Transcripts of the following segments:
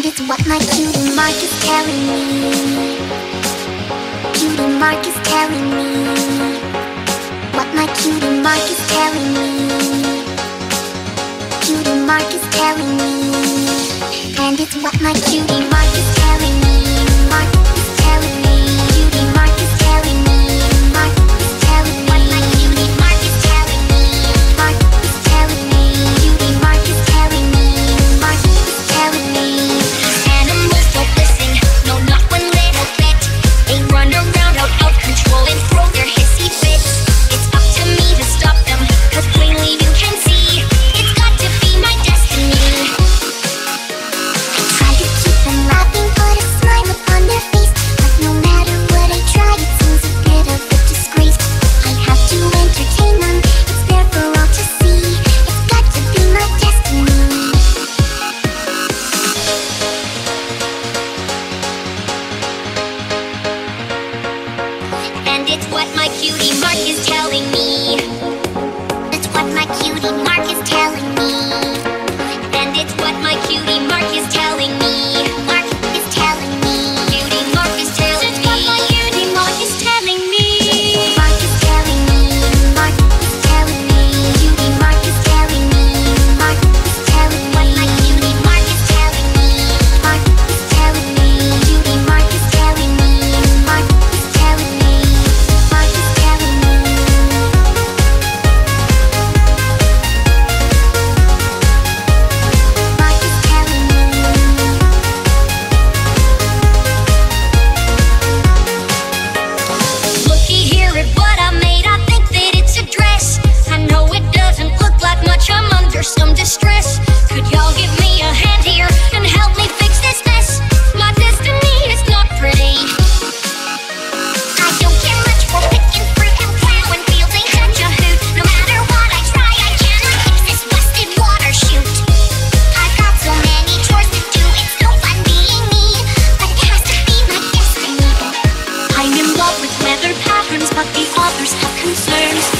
and it's what my cutie mark is telling me. Cutie mark is telling me. What my cutie mark is telling me. Cutie mark is telling me. And it's what my cutie mark is telling me. cutie Mark is telling me concerns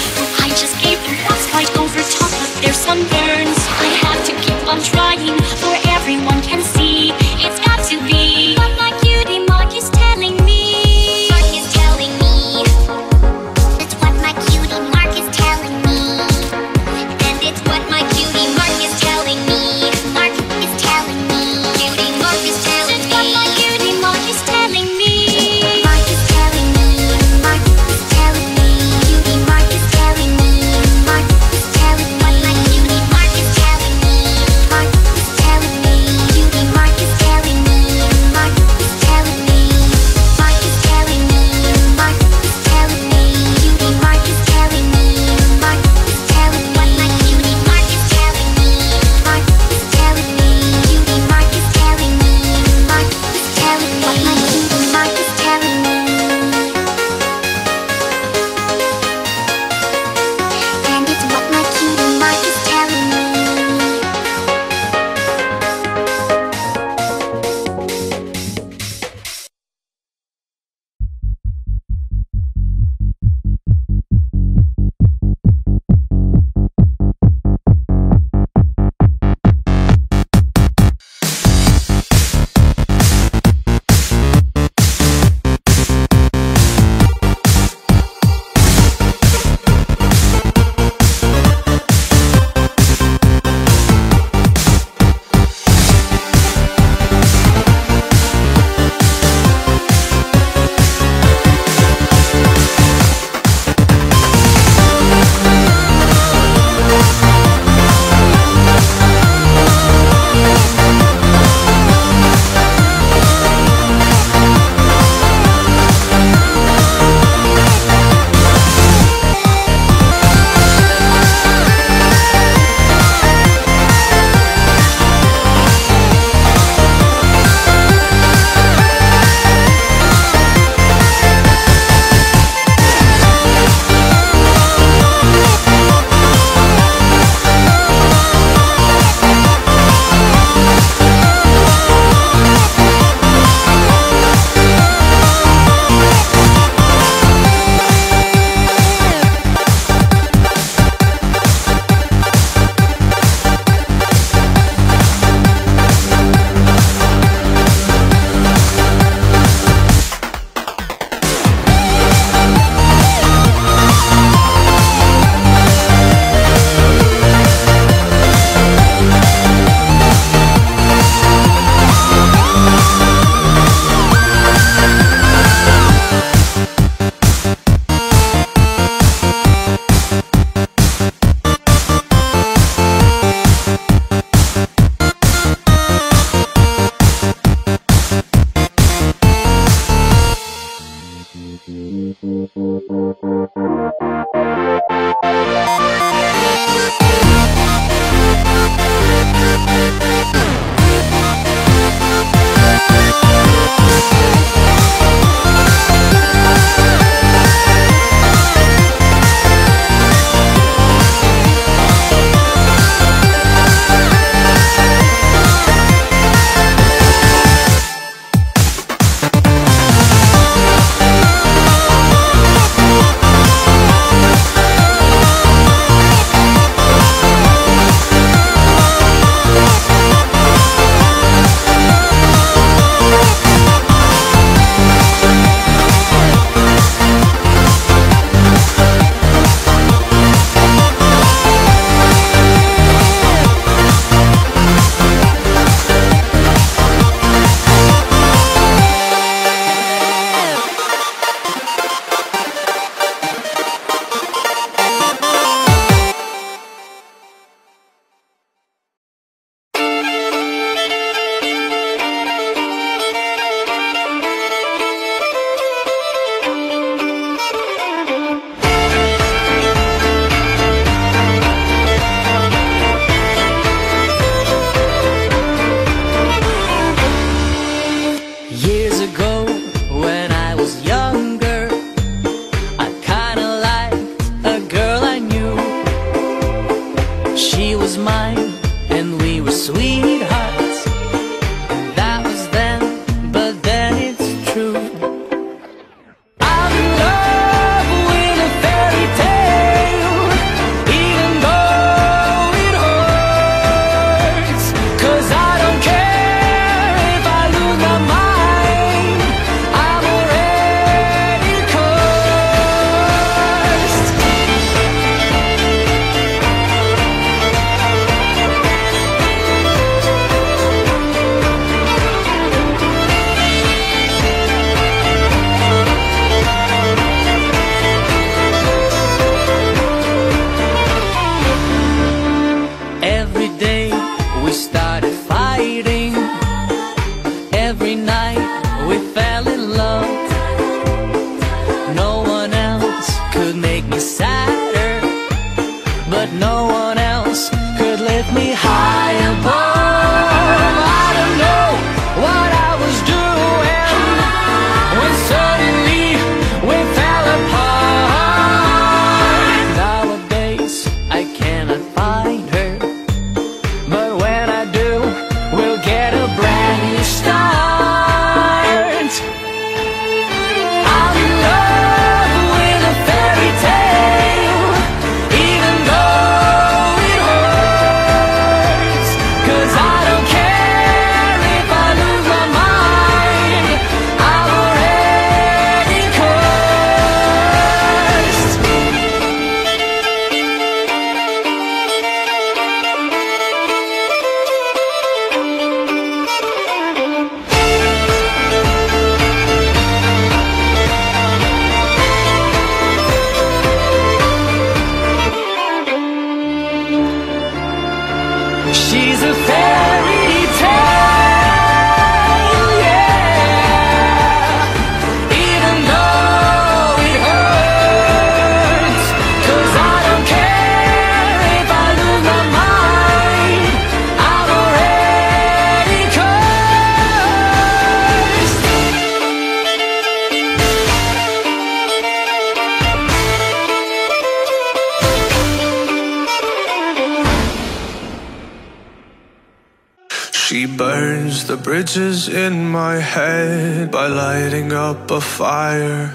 bridges in my head by lighting up a fire.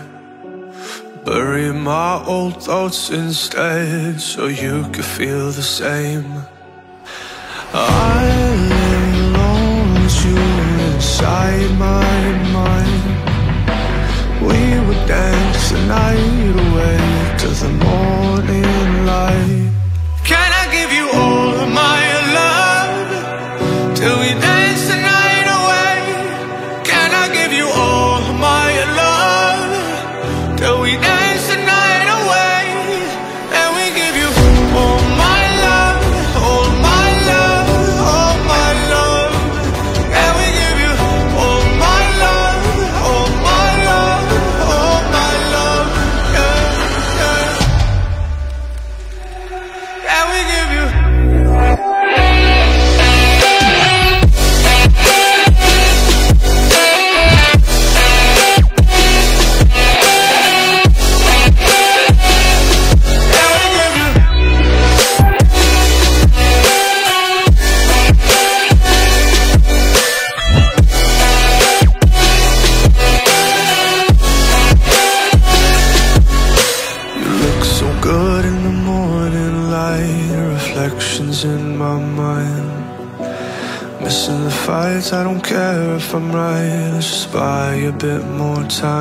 Bury my old thoughts instead so you could feel the same. I lay alone with you inside my mind. We would dance the night away to the morning. time.